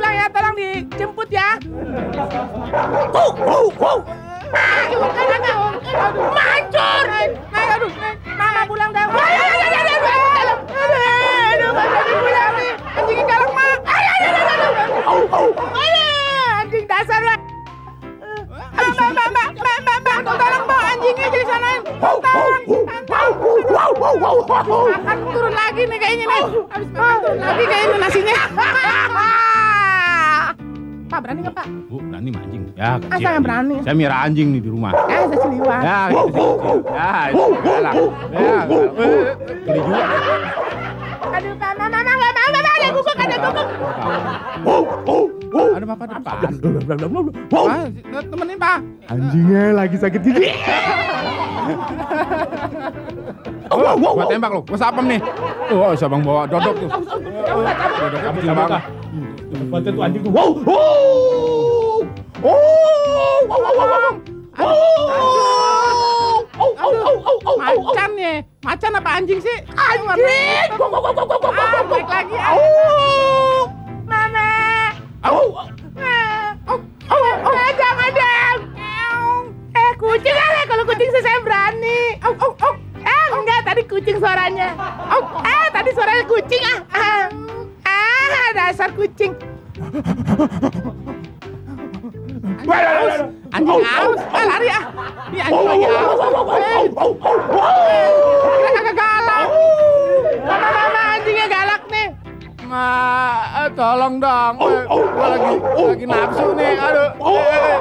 tolong dijemput ya. Mancur. Aduh, mama pulang dah. Aduh, aduh, jadi pulang nih. Anjingnya galak, mak. Aduh, aduh, aduh, aduh. Aduh, anjing dasar lah. Mbak, mbak, mbak, mbak, mbak, mbak, mbak, tolong bawa anjingnya jadi sanain. Tolong, Makan turun lagi nih kayaknya nih. Habis makan turun lagi kayaknya nasinya. Pak berani nggak Pak? Bu, berani mancing. Ya, kecil. saya anjing. berani. Saya miara anjing nih di rumah. Eh, saya seliwan. Ya, sih kecil. Ya, galak. Ya. Eh, geli juga. Aduh, mama, mama, nggak mau, mama, ada guguk, ada guguk. Ada bapak depan. Ah, temenin Pak. Anjingnya lagi sakit gigi. Oh, gua tembak lo. Gua sapem nih. Oh, siapa yang bawa dodok tuh? Kamu bisa banget. Bantu tuh anjing tuh. Wow. Oh. Oh. Wow, wow, wow, wow. Oh. Oh, oh, oh, oh, oh, oh, oh. Macan nih. Macan apa anjing sih? Anjing. Wow, wow, wow, wow, wow, wow, Ah, wow. balik lagi. ah. Oh. Mama. Oh. Oh, oh, oh, jangan dong. Eh, kucing lah kalau kucing sih saya berani. Oh, oh, oh. Eh, enggak, tadi kucing suaranya. Oh, eh, tadi suaranya kucing ah. Ah, ah dasar kucing. Anjing aus. Ah, lari ah. Ini anjing lagi aus. Eh, kira kagak galak. Anjingnya galak nih. Ma, eh, tolong dong. Eh, gua lagi lagi nafsu nih. Aduh. Eh, eh.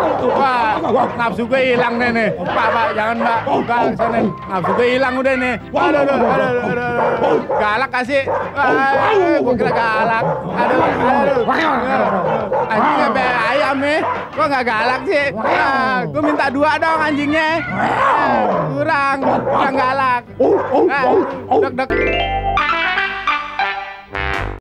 Wah, nafsu gue hilang nih nih. Pak, Pak, jangan Mbak. Buka sana. Nafsu gue hilang udah nih. Aduh, aduh, aduh, aduh. Galak kasih. Wah, eh, gua kira galak. Aduh, aduh. Anjing apa nih? Gua nggak galak sih. Ah, gua minta dua dong anjingnya. Eh, kurang, kurang galak. Ah, dek, dek.